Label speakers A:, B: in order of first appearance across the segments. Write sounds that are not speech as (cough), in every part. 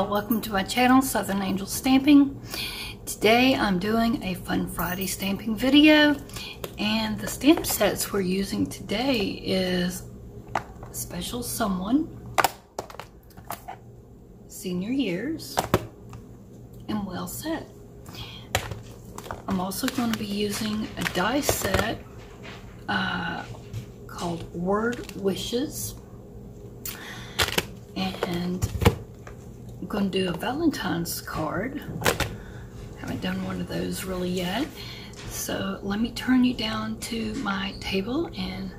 A: welcome to my channel, Southern Angels Stamping. Today I'm doing a Fun Friday stamping video and the stamp sets we're using today is Special Someone, Senior Years, and Well Said. I'm also going to be using a die set uh, called Word Wishes and going to do a Valentine's card. Haven't done one of those really yet. So let me turn you down to my table and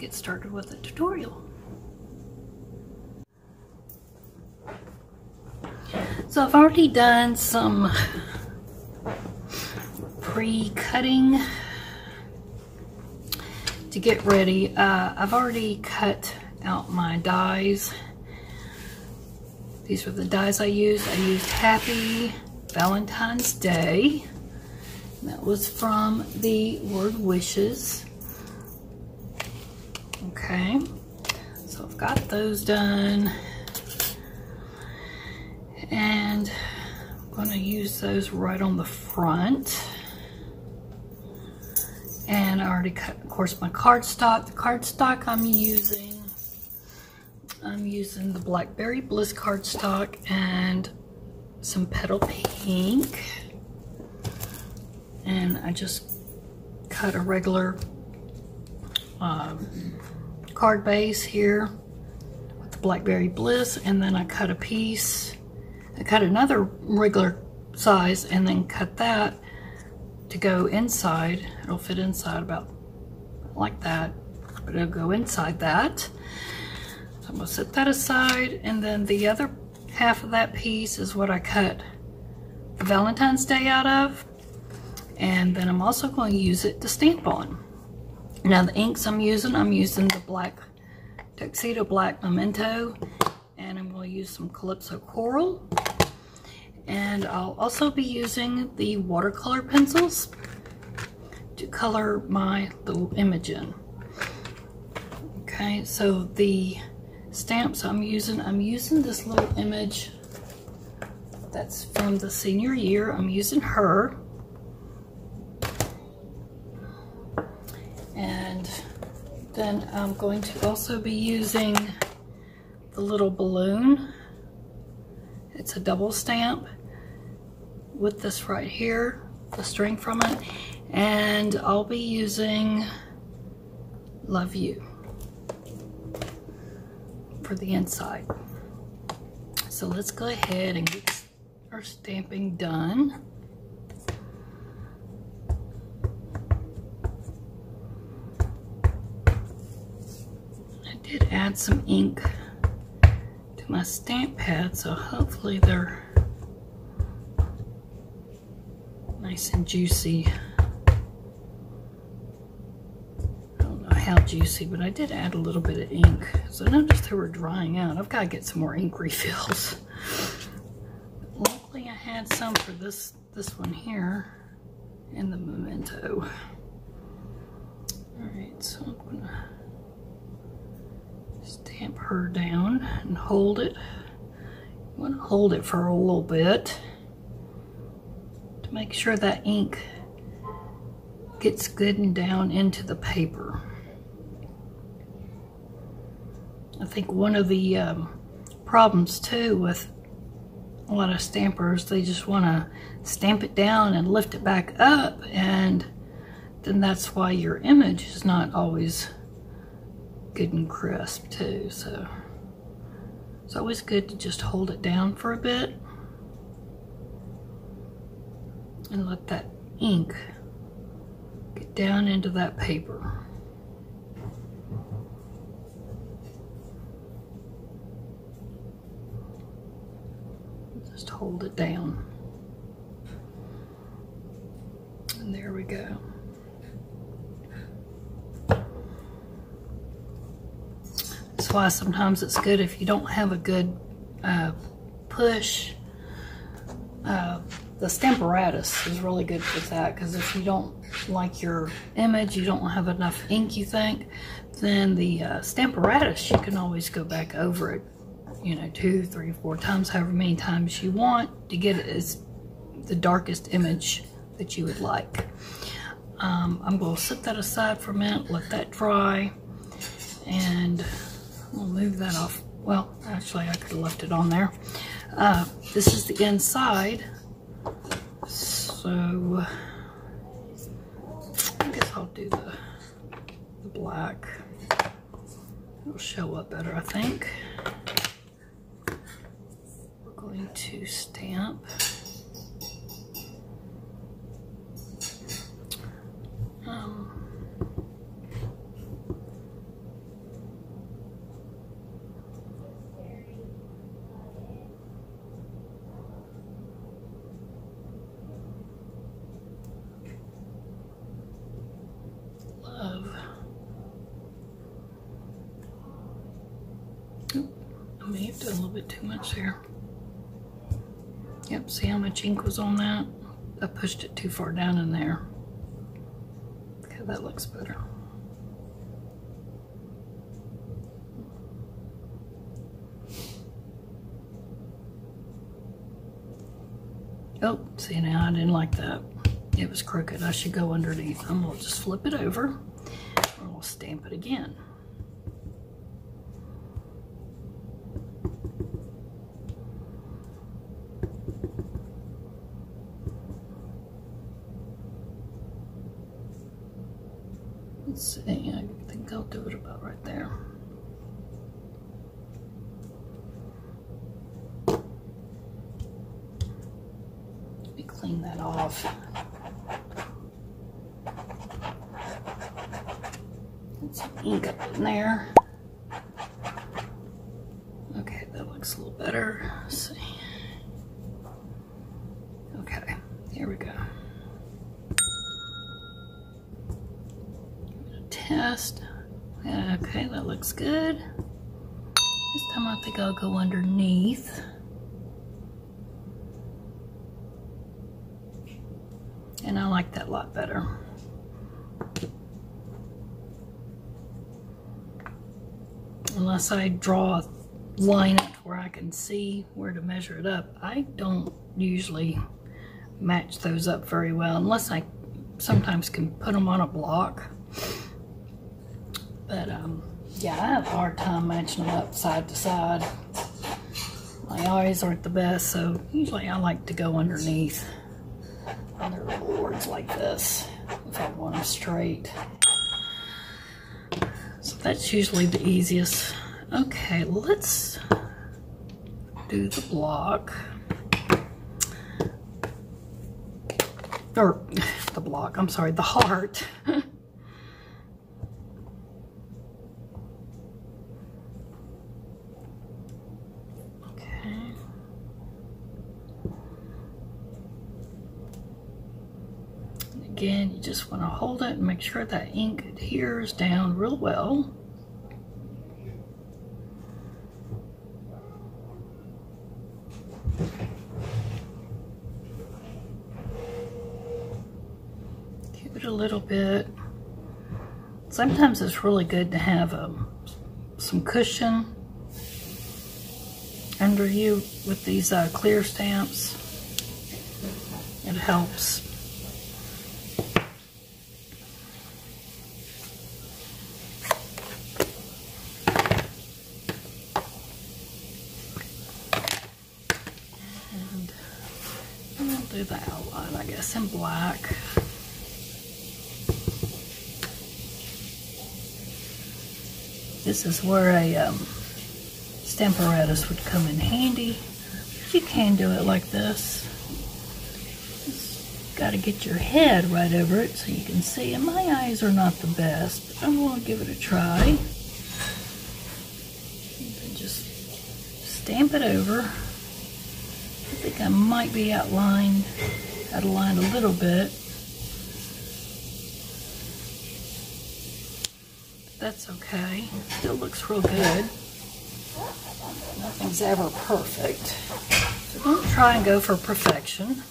A: get started with the tutorial. So I've already done some pre-cutting to get ready. Uh, I've already cut out my dies these were the dies I used. I used Happy Valentine's Day. That was from the Word Wishes. Okay, so I've got those done. And I'm going to use those right on the front. And I already cut, of course, my cardstock. The cardstock I'm using I'm using the Blackberry Bliss cardstock and some Petal Pink. And I just cut a regular um, card base here with the Blackberry Bliss. And then I cut a piece. I cut another regular size and then cut that to go inside. It'll fit inside about like that, but it'll go inside that. I'm gonna set that aside and then the other half of that piece is what I cut Valentine's Day out of and then I'm also going to use it to stamp on. Now the inks I'm using, I'm using the black Tuxedo Black Memento and I'm going to use some Calypso Coral and I'll also be using the watercolor pencils to color my little image in. Okay, so the stamps I'm using, I'm using this little image that's from the senior year. I'm using her. And then I'm going to also be using the little balloon. It's a double stamp with this right here, the string from it. And I'll be using Love You for the inside. So let's go ahead and get our stamping done. I did add some ink to my stamp pad, so hopefully they're nice and juicy. How juicy, but I did add a little bit of ink. So I noticed they were drying out. I've got to get some more ink (laughs) refills. Luckily I had some for this, this one here and the Memento. Alright, so I'm to stamp her down and hold it. I'm to hold it for a little bit to make sure that ink gets good and down into the paper. I think one of the um, problems too with a lot of stampers, they just want to stamp it down and lift it back up and then that's why your image is not always good and crisp too. So it's always good to just hold it down for a bit and let that ink get down into that paper. Just hold it down. And there we go. That's why sometimes it's good if you don't have a good uh, push. Uh, the Stamparatus is really good for that because if you don't like your image, you don't have enough ink you think, then the uh, Stamparatus, you can always go back over it you know, two, three, four times, however many times you want to get it as the darkest image that you would like. Um, I'm going to set that aside for a minute, let that dry, and we'll move that off. Well, actually, I could have left it on there. Uh, this is the inside, so I guess I'll do the, the black. It'll show up better, I think. Going to stamp. Um, love. I may have done a little bit too much there. Yep, see how much ink was on that? I pushed it too far down in there. Okay, that looks better. Oh, see now I didn't like that. It was crooked. I should go underneath. I'm gonna just flip it over and we'll stamp it again. Let's see, I think I'll do it about right there. Let me off. Get some ink up in there. Okay, that looks a little better. Let's see. Okay, here we go. test. Okay, that looks good. This time I think I'll go underneath. And I like that lot better. Unless I draw a line up where I can see where to measure it up, I don't usually match those up very well unless I sometimes can put them on a block. But um, yeah, I have a hard time matching them up side to side. My eyes aren't the best, so usually I like to go underneath on their boards like this if I want them straight. So that's usually the easiest. Okay, let's do the block. Or the block, I'm sorry, the heart. (laughs) Again, you just want to hold it and make sure that ink adheres down real well. Give it a little bit. Sometimes it's really good to have um, some cushion under you with these uh, clear stamps. It helps. do the outline, I guess, in black. This is where a um, Stamparatus would come in handy. You can do it like this. Got to get your head right over it so you can see. And my eyes are not the best, but I'm going to give it a try. Just stamp it over I think I might be outlined, of line a little bit. That's okay. Still looks real good. Nothing's ever perfect. So don't try and go for perfection.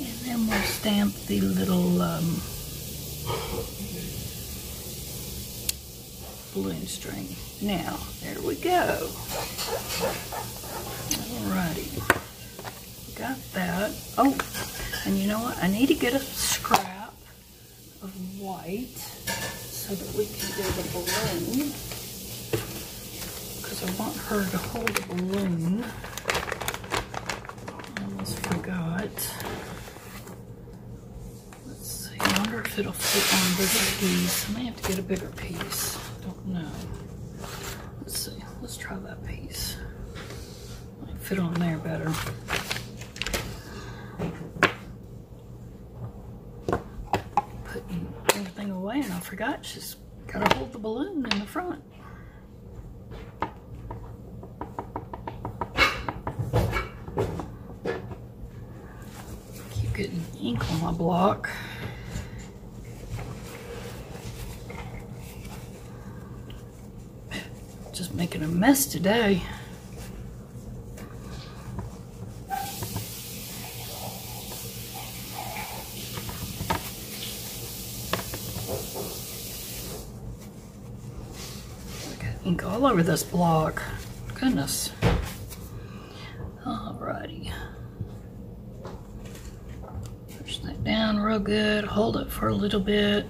A: And then we'll stamp the little um, balloon string. Now, there we go. Alrighty. Got that. Oh, and you know what? I need to get a scrap of white so that we can do the balloon. Because I want her to hold the balloon. I almost forgot. Let's see. I wonder if it'll fit on this piece. I may have to get a bigger piece. Don't know. Try that piece. Might fit on there better. Putting everything away and I forgot she's gotta hold the balloon in the front. Keep getting ink on my block. Just making a mess today. ink all over this block. Goodness. Alrighty. Push that down real good. Hold it for a little bit.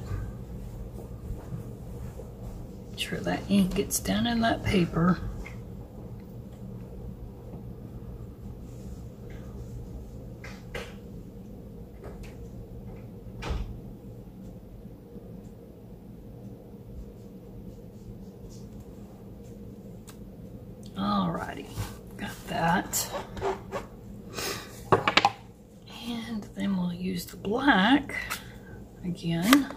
A: Make sure that ink gets down in that paper. Alrighty, got that. And then we'll use the black again.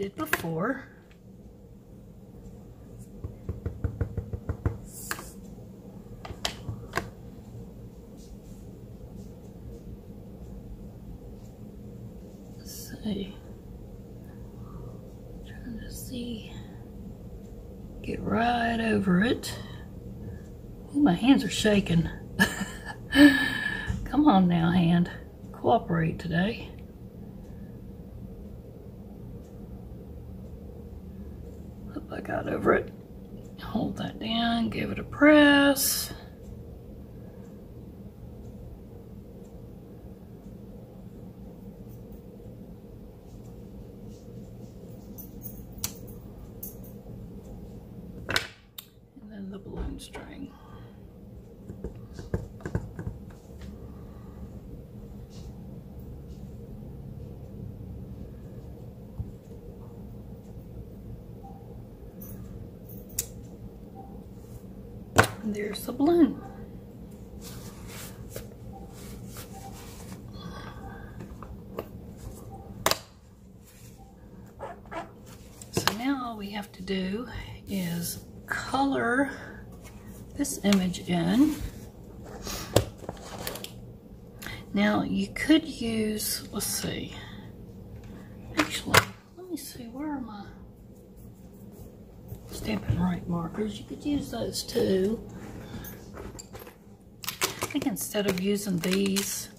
A: Did before. See. Trying to see. Get right over it. Ooh, my hands are shaking. (laughs) Come on now, hand. Cooperate today. Hope I got over it. Hold that give it a press. And then the balloon string. And there's the balloon. So now all we have to do is color this image in. Now you could use, let's see, actually, let me see, where are my Stampin' Write markers? You could use those too. Instead of using these,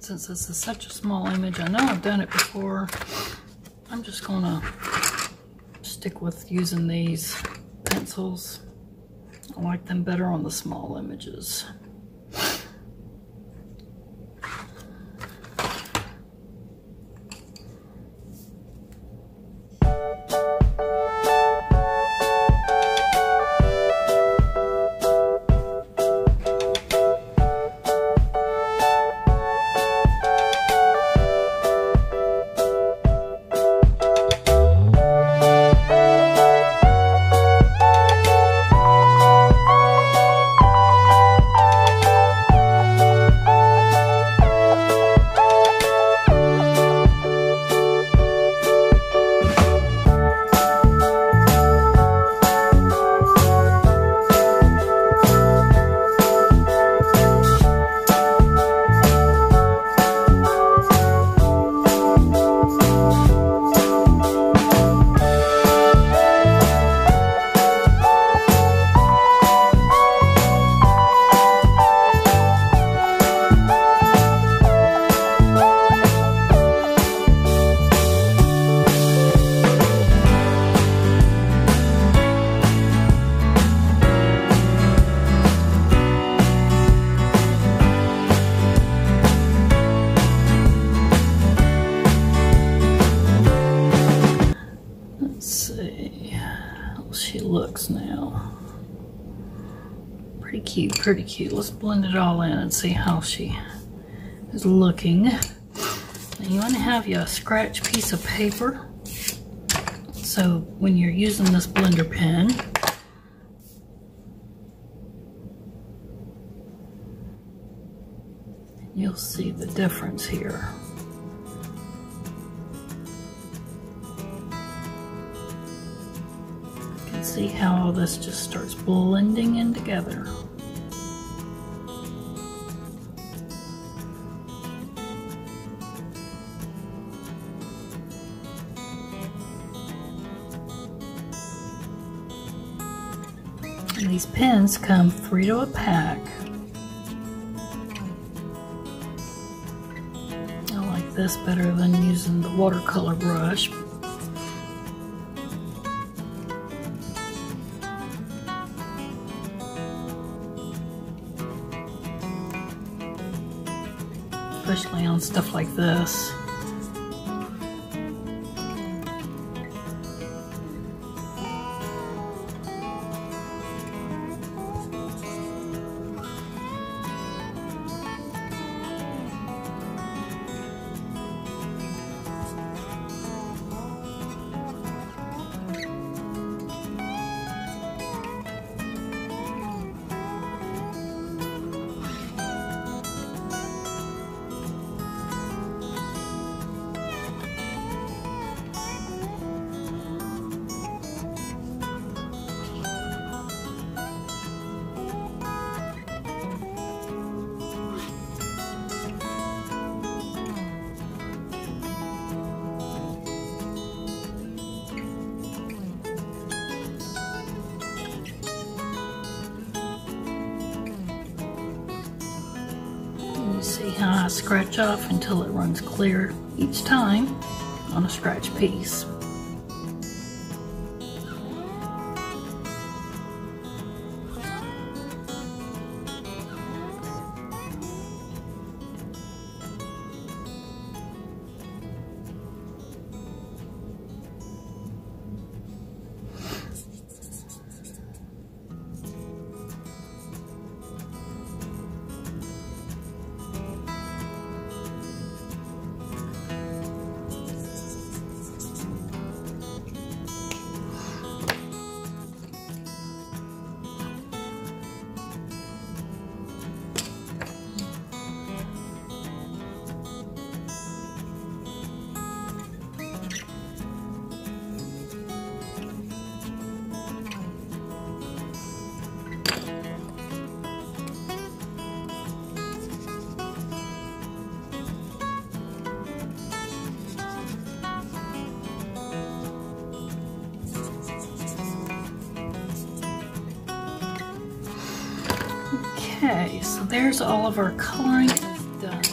A: since this is such a small image, I know I've done it before, I'm just gonna stick with using these pencils. I like them better on the small images. Looks now. Pretty cute, pretty cute. Let's blend it all in and see how she is looking. You want to have your scratch piece of paper. So when you're using this blender pen, you'll see the difference here. Can see how all this just starts blending in together. And these pens come three to a pack. I like this better than using the watercolor brush. Especially on stuff like this. Scratch off until it runs clear each time on a scratch piece. Okay, so there's all of our coloring done.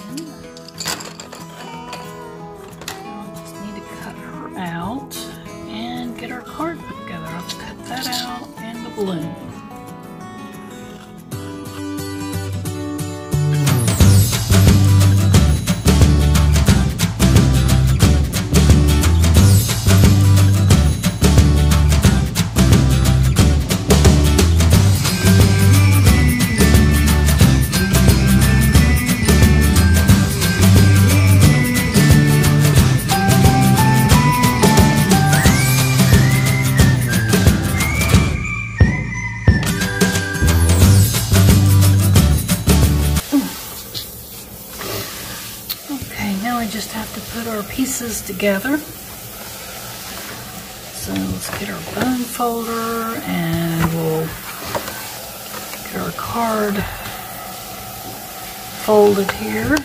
A: Just have to put our pieces together. So let's get our bone folder and we'll get our card folded here.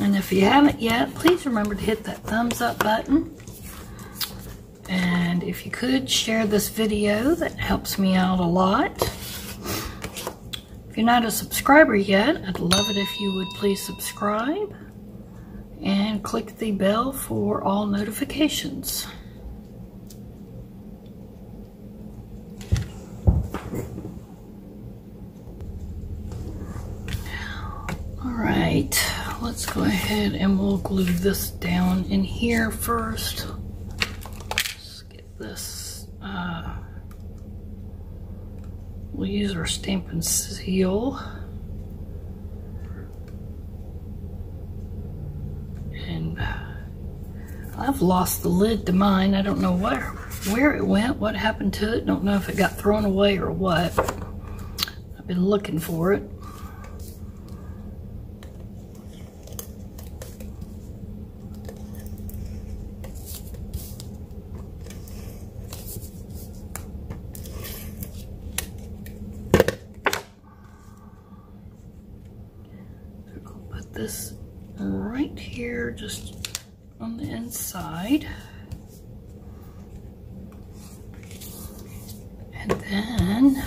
A: And if you haven't yet, please remember to hit that thumbs up button and if you could share this video, that helps me out a lot. If you're not a subscriber yet, I'd love it if you would please subscribe and click the bell for all notifications. All right, let's go ahead and we'll glue this down in here first. This. Uh, we'll use our Stampin' Seal. And I've lost the lid to mine. I don't know where, where it went, what happened to it. Don't know if it got thrown away or what. I've been looking for it. Put this right here, just on the inside. And then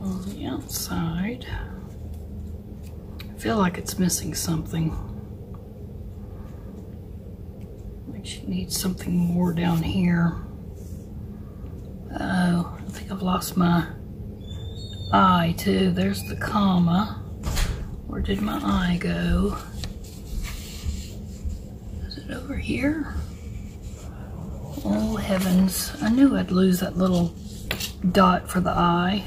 A: on the outside. I feel like it's missing something. Like she needs something more down here. Oh, I think I've lost my eye too. There's the comma. Where did my eye go? Is it over here? Oh heavens, I knew I'd lose that little dot for the eye.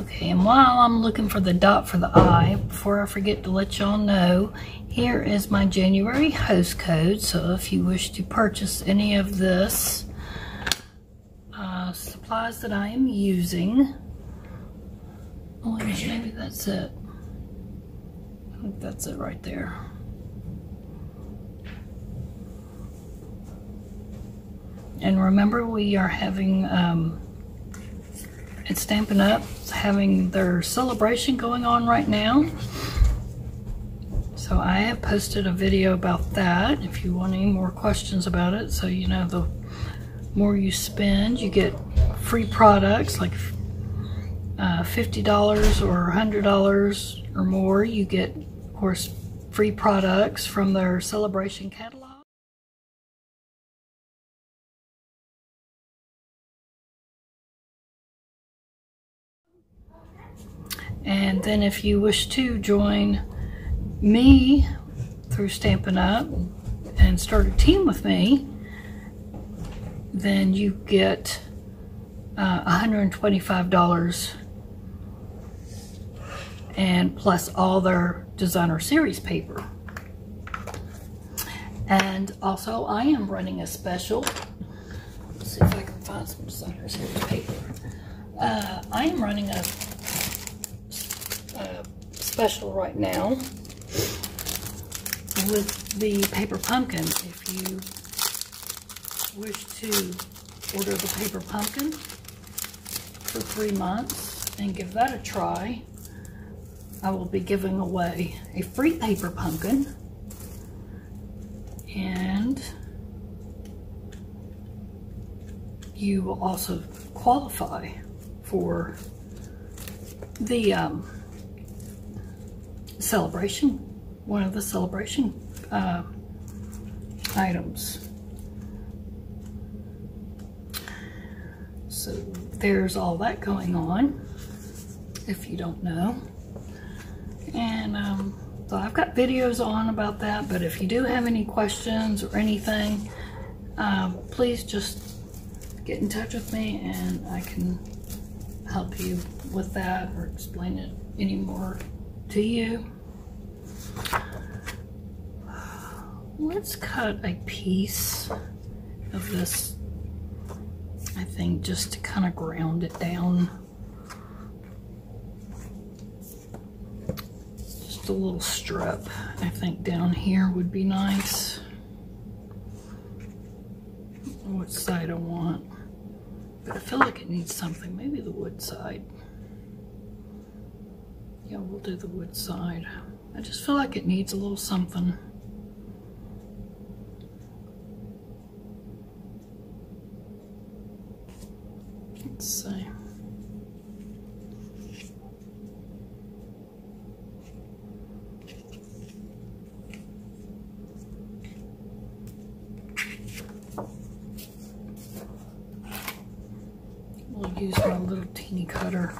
A: Okay, and while I'm looking for the dot for the eye, before I forget to let y'all know, here is my January host code. So if you wish to purchase any of this uh, supplies that I am using, oh, maybe that's it. I think that's it right there. And remember, we are having um, at Stampin' Up! having their celebration going on right now. So I have posted a video about that if you want any more questions about it. So you know the more you spend, you get free products like uh, $50 or $100 or more. You get, of course, free products from their celebration catalog. And then if you wish to join me through Stampin' Up! and start a team with me, then you get uh, $125 and plus all their designer series paper. And also I am running a special. Let's see if I can find some designer series paper. Uh, I am running a special right now with the paper pumpkin. If you wish to order the paper pumpkin for three months and give that a try, I will be giving away a free paper pumpkin and you will also qualify for the um, celebration, one of the celebration uh, items. So there's all that going on, if you don't know. And um, so I've got videos on about that, but if you do have any questions or anything, um, please just get in touch with me and I can help you with that or explain it any more to you. Let's cut a piece of this, I think, just to kind of ground it down. Just a little strip, I think, down here would be nice. What side I want. But I feel like it needs something. Maybe the wood side. Yeah, we'll do the wood side. I just feel like it needs a little something. Let's see. We'll use my little teeny cutter.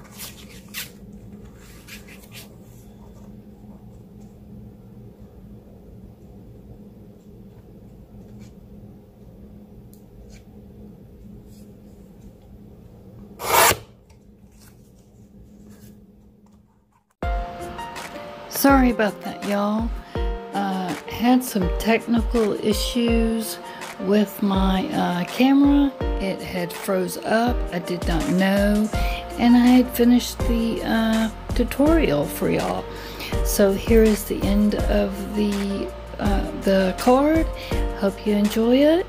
A: Sorry about that, y'all. Uh, had some technical issues with my uh, camera. It had froze up. I did not know. And I had finished the uh, tutorial for y'all. So here is the end of the, uh, the card. Hope you enjoy it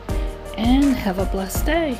A: and have a blessed day.